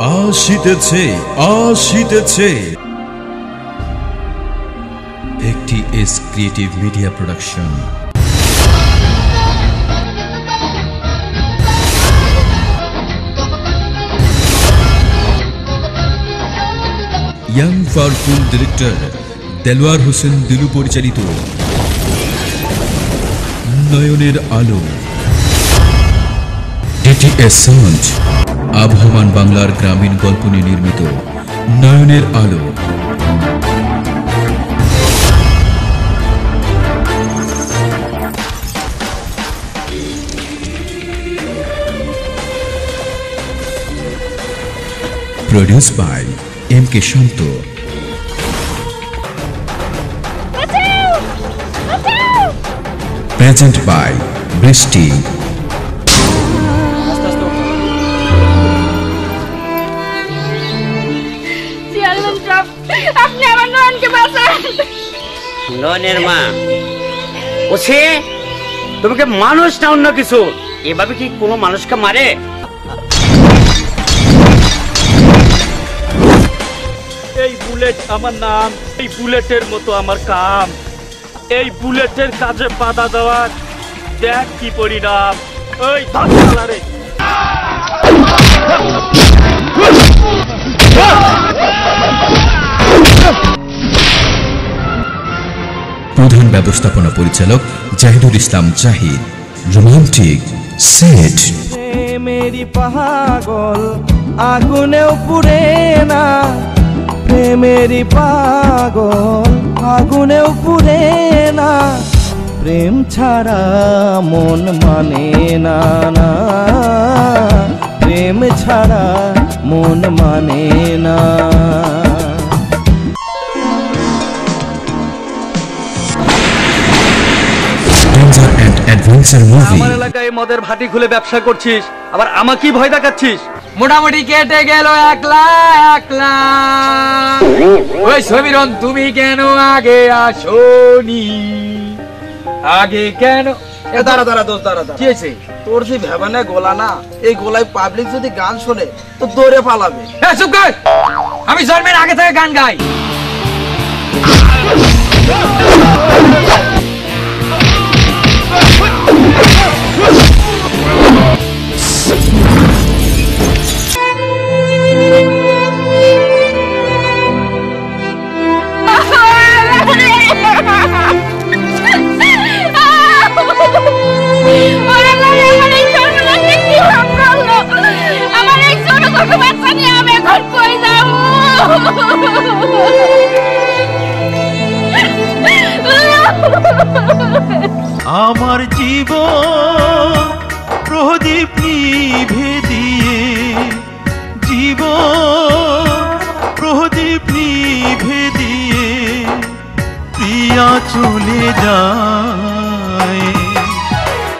আসিতেছে আসিতেছে। একটি S creative media production. Young powerful director Delowar Hossain Dilu পরিচালিত। নয়নের আলো। DTS sound. আবহমান বাংলার গ্রামীণ গল্প নিয়ে নির্মিত Nayaner Alo. Produce by M K Shanto present by Brishti নয়নের মা। ও সে তোমাকে মানুষ না অন্য কিছু? এভাবে কি কোনো মানুষকে মারে? এই বুলেট আমার নাম, এই বুলেটের মতো আমার কাম। এই বুলেটের কাজে বাধা দেওয়ার দেখ কি পরিণাম। ওই রে ব্যবস্থাপনা পরিচালক জাহিদুল ইসলাম জাহিদ। Romantic set. প্রেমেরই পাগল, আগুনেও পুড়ে না। প্রেমেরই পাগল, আগুনেও পুড়ে না। প্রেম ছাড়া মন মানে না না। প্রেম ছাড়া মন মানে না। অ্যাডভেঞ্চার মুভি আমার এলাকায় মদের ভাটি খুলে ব্যবসা করছিস আবার আমাকেই ভয় দেখাচ্ছিস? মোটামুটি কেটে গেল একলা একলা। ওই সমীরন তুমি কেন আগে আসোনি? আগে কেন? এ দাঁড়া দাঁড়া দোষ দাঁড়া দাঁড়া। কি হয়েছে? তোর যে ভেবানে গোলা না এই গোলায় পাবলিক যদি গান শোনে তো দৌড়ে পালাবে। এ, চুপ কর! আমি জন্মের আগে থেকে গান গাই। প্রিয়া চলে যায়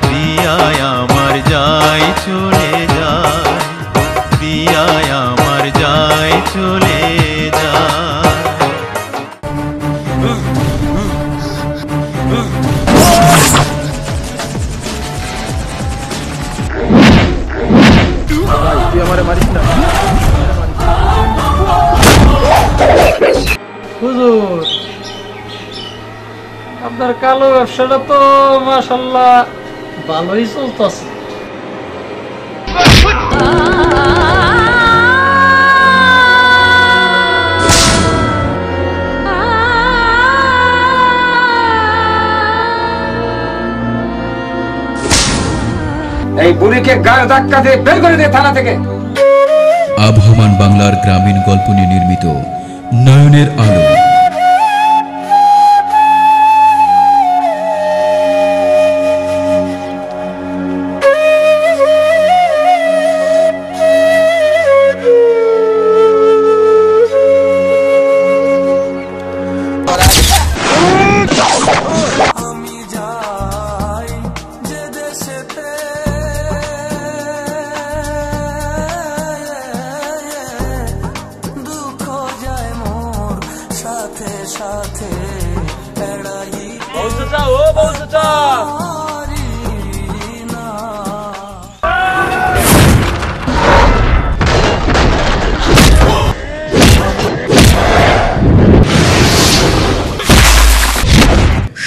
প্রিয়ায় আমার যায় চলে যায় প্রিয়ায় আমার যায় চলে যায়। হুজুর। আপনার কালো ব্যবসাটা তো মাশাল্লাহ ভালোই চলতেছে। এই বুড়িকে গায়ে ধাক্কা দিয়ে বের করে দে থানা থেকে। আবহমান বাংলার গ্রামীণ গল্প নিয়ে নির্মিত নয়নের আলো।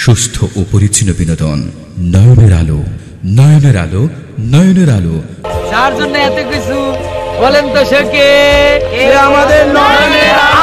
সুস্থ ও পরিচ্ছন্ন বিনোদন। নয়নের আলো নয়নের আলো নয়নের আলো। যার জন্য এত কিছু বলেন তো সে কে? আমাদের নয়নের আলো।